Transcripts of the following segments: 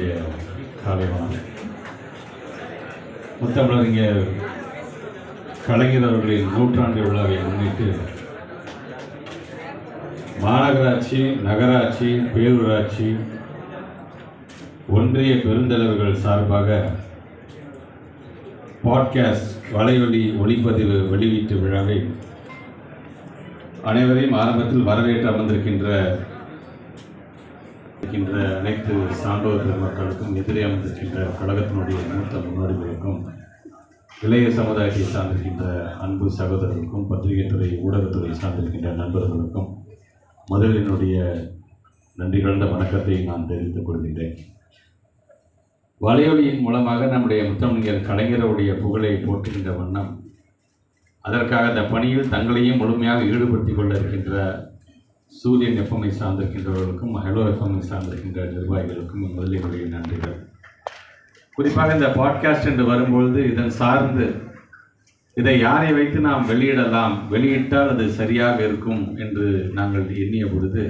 என்னுடைய காலை வணக்கம் முத்தமிழறிஞர் கலைஞர் நூற்றாண்டு விழாவை முன்னிட்டு மாநகராட்சி நகராட்சி பேரூராட்சி ஒன்றிய பெருந்தலைவர்கள் சார்பாக பாட்காஸ்ட் வலைவழி ஒளிப்பதிவு வெளியீட்டு விழாவை அனைவரையும் ஆரம்பத்தில் வரவேற்று அமர்ந்திருக்கின்ற இருக்கின்ற அனைத்து சான்றோர் பெருமக்களுக்கும் எதிரே அமர்ந்திருக்கின்ற கழகத்தினுடைய மூத்த முன்னோடிகளுக்கும் இளைய சமுதாயத்தை சார்ந்திருக்கின்ற அன்பு சகோதரர்களுக்கும் பத்திரிகைத்துறை ஊடகத்துறை சார்ந்திருக்கின்ற நண்பர்களுக்கும் முதலில் என்னுடைய நன்றி கலந்த வணக்கத்தை நான் தெரிவித்துக் கொள்கின்றேன். வலையொலியின் மூலமாக நம்முடைய முத்தமிழர் கலைஞருடைய புகழை போற்றுகின்ற வண்ணம் அதற்காக அந்த பணியில் தங்களையும் முழுமையாக ஈடுபடுத்திக் கொள்ள இருக்கின்ற சூரியன் எஃப்எம்ஐ சார்ந்திருக்கின்றவர்களுக்கும் ஹலோ எஃப்எம்ஐ சார்ந்திருக்கின்ற நிர்வாகிகளுக்கும் முதலில் என்னுடைய நன்றிகள். குறிப்பாக இந்த பாட்காஸ்ட் என்று வரும்பொழுது இதன் சார்ந்து இதை யாரை வைத்து நாம் வெளியிடலாம் வெளியிட்டால் அது சரியாக இருக்கும் என்று நாங்கள் எண்ணிய பொழுது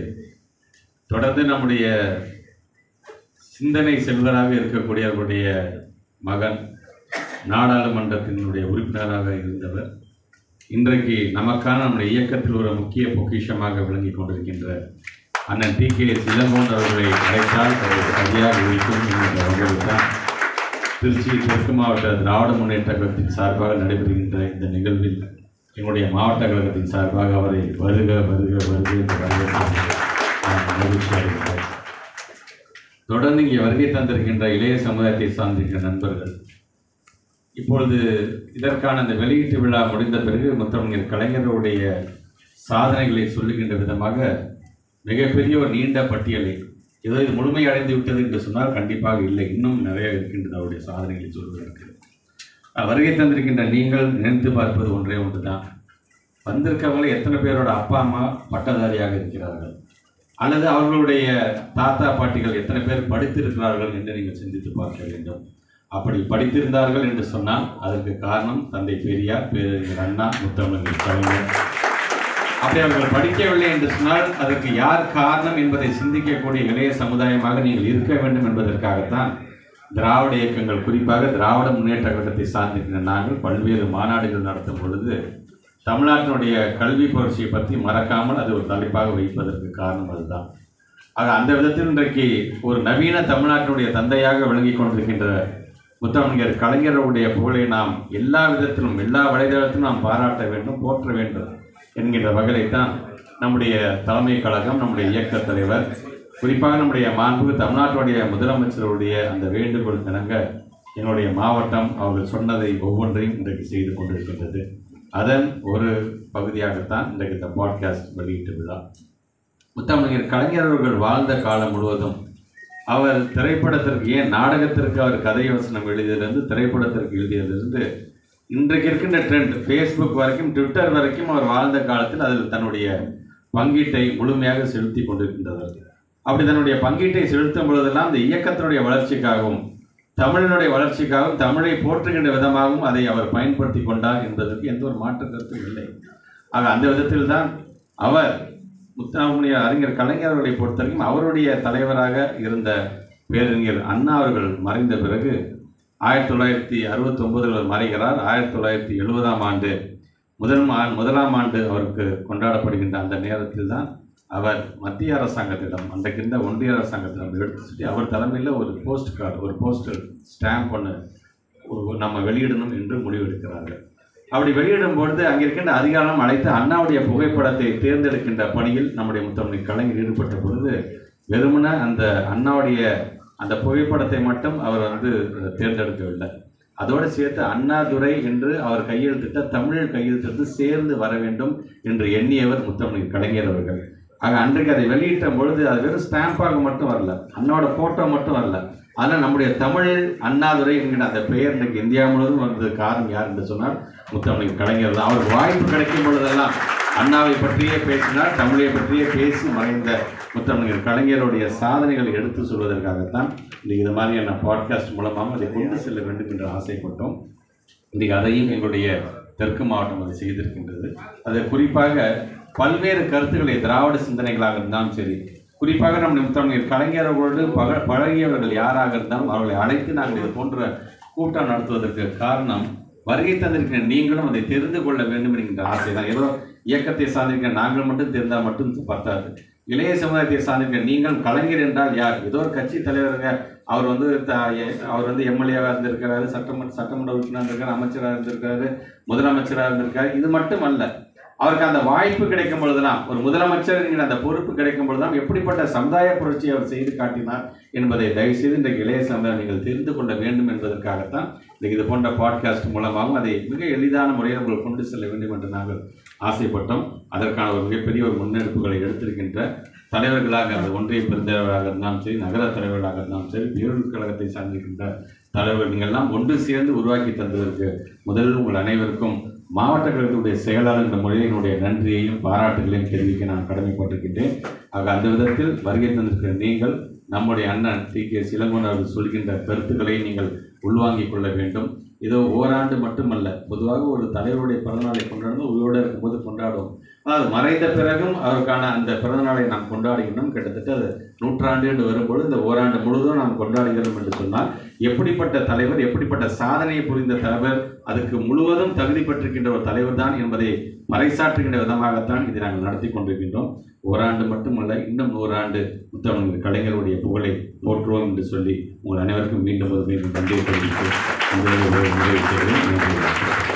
தொடர்ந்து நம்முடைய சிந்தனை செல்வராக இருக்கக்கூடிய அவருடைய மகன் நாடாளுமன்றத்தினுடைய உறுப்பினராக இருந்தவர் இன்றைக்கு நமக்கான நம்முடைய இயக்கத்தில் ஒரு முக்கிய பொக்கிஷமாக விளங்கி கொண்டிருக்கின்ற அண்ணன் டி கே சிலம்போன் அவர்களை அழைத்தால் அவருக்கு சரியாக இருக்கும் தான் திருச்சி தெற்கு மாவட்ட திராவிட முன்னேற்ற கழகத்தின் சார்பாக நடைபெறுகின்ற இந்த நிகழ்வில் எங்களுடைய மாவட்ட கழகத்தின் சார்பாக அவரை வருக வருக வருக என்று வரவேற்று தொடர்ந்து இங்கே வருகை தந்திருக்கின்ற இளைய சமுதாயத்தை சார்ந்திருக்கிற நண்பர்கள் இப்பொழுது இதற்கான அந்த வெளியீட்டு விழா முடிந்த பிறகு முத்தமிழர் கலைஞருடைய சாதனைகளை சொல்லுகின்ற விதமாக மிகப்பெரிய ஒரு நீண்ட பட்டியலை ஏதோ இது முழுமையடைந்து விட்டது என்று சொன்னால் கண்டிப்பாக இல்லை. இன்னும் நிறைய இருக்கின்றது அவருடைய சாதனைகளை சொல்வதற்கு. வருகை தந்திருக்கின்ற நீங்கள் நினைத்து பார்ப்பது ஒன்றே ஒன்று தான் வந்திருக்கவங்களே எத்தனை பேரோட அப்பா அம்மா பட்டதாரியாக இருக்கிறார்கள்? அல்லது அவர்களுடைய தாத்தா பாட்டிகள் எத்தனை பேர் படித்திருக்கிறார்கள் என்று நீங்கள் சிந்தித்து பார்க்க வேண்டும். அப்படி படித்திருந்தார்கள் என்று சொன்னால் அதற்கு காரணம் தந்தை பெரியார் பேரறிஞர் அண்ணா முத்தமிழர் கவிஞர் அப்படி அவர்கள் படிக்கவில்லை என்று சொன்னால் அதற்கு யார் காரணம் என்பதை சிந்திக்கக்கூடிய இளைய சமுதாயமாக நீங்கள் இருக்க வேண்டும் என்பதற்காகத்தான் திராவிட இயக்கங்கள் குறிப்பாக திராவிட முன்னேற்ற கழகத்தை சார்ந்திருக்கிற நாங்கள் பல்வேறு மாநாடுகள் நடத்தும் பொழுது தமிழ்நாட்டினுடைய கல்வி புரட்சியை பற்றி மறக்காமல் அது ஒரு தலைப்பாக வைப்பதற்கு காரணம் அதுதான். ஆக அந்த விதத்தில் இன்றைக்கு ஒரு நவீன தமிழ்நாட்டினுடைய தந்தையாக விளங்கி கொண்டிருக்கின்ற முத்தமிழர் கலைஞருடைய புகழை நாம் எல்லா விதத்திலும் எல்லா வலைதளத்திலும் நாம் பாராட்ட வேண்டும் போற்ற வேண்டும் என்கின்ற வகையில்தான் நம்முடைய தலைமை கழகம் நம்முடைய இயக்க தலைவர் குறிப்பாக நம்முடைய மாண்பு தமிழ்நாட்டுடைய முதலமைச்சருடைய அந்த வேண்டுகோள் இணங்க என்னுடைய மாவட்டம் அவர்கள் சொன்னதை ஒவ்வொன்றையும் இன்றைக்கு செய்து கொண்டிருக்கின்றது. அதன் ஒரு பகுதியாகத்தான் இன்றைக்கு இந்த பாட்காஸ்ட் வெளியீட்டு விழா. முத்தமிழர் கலைஞர் வாழ்ந்த காலம் முழுவதும் அவர் திரைப்படத்திற்கு ஏன் நாடகத்திற்கு அவர் கதை வசனம் எழுதியதுலேருந்து திரைப்படத்திற்கு எழுதியதிலிருந்து இன்றைக்கு இருக்கின்ற ட்ரெண்ட் ஃபேஸ்புக் வரைக்கும் ட்விட்டர் வரைக்கும் அவர் வாழ்ந்த காலத்தில் அதில் தன்னுடைய பங்கீட்டை முழுமையாக செலுத்தி கொண்டிருக்கின்றவர் அப்படி தன்னுடைய பங்கீட்டை செலுத்தும் பொழுதெல்லாம் அந்த இயக்கத்தினுடைய வளர்ச்சிக்காகவும் தமிழினுடைய வளர்ச்சிக்காகவும் தமிழை போற்றுகின்ற விதமாகவும் அதை அவர் பயன்படுத்தி கொண்டார் என்பதற்கு எந்த ஒரு மாற்று கருத்தும் இல்லை. ஆக அந்த விதத்தில் தான் அவர் முத்தாமுடைய அறிஞர் கலைஞர் அவர்களை பொறுத்தவரைக்கும் அவருடைய தலைவராக இருந்த பேரறிஞர் அண்ணா அவர்கள் மறைந்த பிறகு ஆயிரத்தி தொள்ளாயிரத்தி அறுபத்தி ஒன்பதில் மறைகிறார். ஆயிரத்தி தொள்ளாயிரத்தி எழுபதாம் ஆண்டு முதல் மா முதலாம் ஆண்டு அவருக்கு கொண்டாடப்படுகின்ற அந்த நேரத்தில் தான் அவர் மத்திய அரசாங்கத்திடம் அன்றைக்கு இருந்த ஒன்றிய அரசாங்கத்திடம் எடுத்து சொல்லி அவர் தலைமையில் ஒரு போஸ்ட் கார்டு ஒரு போஸ்டர் ஸ்டாம்ப் ஒன்று ஒரு நம்ம வெளியிடணும் என்று முடிவெடுக்கிறார்கள். அப்படி வெளியிடும் பொழுது அங்கே இருக்கின்ற அதிகாரம் அழைத்து அண்ணாவுடைய புகைப்படத்தை தேர்ந்தெடுக்கின்ற பணியில் நம்முடைய முத்தமிழ் கலைஞர் ஈடுபட்ட பொழுது வெறுமன அந்த அண்ணாவுடைய அந்த புகைப்படத்தை மட்டும் அவர் வந்து தேர்ந்தெடுக்கவில்லை. அதோடு சேர்த்து அண்ணாதுரை என்று அவர் கையெழுத்திட்ட தமிழில் கையெழுத்திட்டு சேர்ந்து வர வேண்டும் என்று எண்ணியவர் முத்தமிழ் கலைஞர் அவர்கள். ஆக அன்றைக்கு அதை வெளியிட்ட பொழுது அது வெறும் ஸ்டாம்பாக மட்டும் வரல. அண்ணாவோட ஃபோட்டோ மட்டும் வரல. ஆனால் நம்முடைய தமிழில் அண்ணாதுரை என்கிற அந்த பெயர் இன்றைக்கு இந்தியா முழுவதும் வந்தது காரணம் யார் என்று சொன்னால் முத்தமிழ் கலைஞர் தான். அவருக்கு வாய்ப்பு கிடைக்கும் பொழுதெல்லாம் அண்ணாவை பற்றியே பேசினார் தமிழை பற்றியே பேசி மறைந்த முத்தமிழர் கலைஞருடைய சாதனைகளை எடுத்து சொல்வதற்காகத்தான் இன்றைக்கு இது மாதிரியான பாட்காஸ்ட் மூலமாக அதை கொண்டு செல்ல வேண்டும் என்று ஆசைப்பட்டோம் இன்றைக்கு அதையும் எங்களுடைய தெற்கு மாவட்டம் அதை செய்திருக்கின்றது. அதை குறிப்பாக பல்வேறு கருத்துக்களை திராவிட சிந்தனைகளாக இருந்தாலும் சரி குறிப்பாக நம்முடைய முத்தமிழர் கலைஞர்களோடு பக பழகியவர்கள் யாராக இருந்தாலும் அவர்களை அழைத்து நாங்கள் இது போன்ற கூட்டம் நடத்துவதற்கு காரணம் வருகை தந்திருக்கிற நீங்களும் அதை தெரிந்து கொள்ள வேண்டும் என்கின்ற ஆசை தான். ஏதோ இயக்கத்தை சார்ந்திருக்கிற நாங்கள் மட்டும் தெரிந்தால் மட்டும் பத்தாது. இளைய சமுதாயத்தை சார்ந்திருக்கிற நீங்கள் கலைஞர் என்றால் யார்? ஏதோ ஒரு கட்சி தலைவருங்க அவர் வந்து த- அவர் வந்து எம்எல்ஏவாக இருந்திருக்கிறாரு சட்டமன்ற சட்டமன்ற உறுப்பினராக இருந்திருக்காரு அமைச்சராக இருந்திருக்காரு முதலமைச்சராக இருந்திருக்காரு இது மட்டும் அல்ல அவருக்கு அந்த வாய்ப்பு கிடைக்கும் பொழுதுதான் ஒரு முதலமைச்சர் என்கிற அந்த பொறுப்பு கிடைக்கும் பொழுதுதான் எப்படிப்பட்ட சமுதாய புரட்சியை அவர் செய்து காட்டினார் என்பதை தயவுசெய்து இன்றைக்கு இளைய சமுதாயம் நீங்கள் தெரிந்து கொள்ள வேண்டும் என்பதற்காகத்தான் இன்றைக்கு இது போன்ற பாட்காஸ்ட் மூலமாகவும் அதை மிக எளிதான முறையில் உங்கள் கொண்டு செல்ல வேண்டும் என்று நாங்கள் ஆசைப்பட்டோம். அதற்கான ஒரு மிகப்பெரிய ஒரு முன்னெடுப்புகளை எடுத்திருக்கின்ற தலைவர்களாக அந்த ஒன்றிய பெருந்தலைவராக இருந்தாலும் சரி நகர தலைவர்களாக இருந்தாலும் சரி பேரூர் கழகத்தை சார்ந்திருக்கின்ற தலைவர்கள் நீங்கள்லாம் ஒன்று சேர்ந்து உருவாக்கி தந்ததற்கு முதலில் உங்கள் அனைவருக்கும் மாவட்ட கழகத்துடைய செயலாளர் இந்த மொழியினுடைய நன்றியையும் பாராட்டுகளையும் தெரிவிக்க நான் கடமைப்பட்டிருக்கின்றேன். ஆக அந்த விதத்தில் வருகை தந்திருக்கிற நீங்கள் நம்முடைய அண்ணன் டி. கே. சிலங்கோன் அவர்கள் சொல்கின்ற கருத்துக்களை நீங்கள் உள்வாங்கிக் கொள்ள வேண்டும். இதோ ஓராண்டு மட்டுமல்ல பொதுவாக ஒரு தலைவருடைய பிறந்தநாளை கொண்டாடும்போது உயிரோடு இருக்கும்போது கொண்டாடுவோம். அது மறைந்த பிறகும் அவருக்கான அந்த பிறந்தநாளை நாம் கொண்டாடுகின்றோம். கிட்டத்தட்ட அது நூற்றாண்டு என்று வரும்பொழுது இந்த ஓராண்டு முழுவதும் நாம் கொண்டாடுகிறோம் என்று சொன்னால் எப்படிப்பட்ட தலைவர் எப்படிப்பட்ட சாதனையை புரிந்த தலைவர் அதுக்கு முழுவதும் தகுதி பெற்றிருக்கின்ற ஒரு தலைவர் தான் என்பதை பறைசாற்றுகின்ற விதமாகத்தான் இதை நாங்கள் நடத்தி கொண்டிருக்கின்றோம். ஓராண்டு மட்டுமல்ல இன்னும் நூறாண்டு முத்தமிழ் கலைஞருடைய புகழை போற்றுவோம் என்று சொல்லி உங்கள் அனைவருக்கும் மீண்டும் ஒரு மீண்டும் நன்றி தெரிவித்து நன்றி.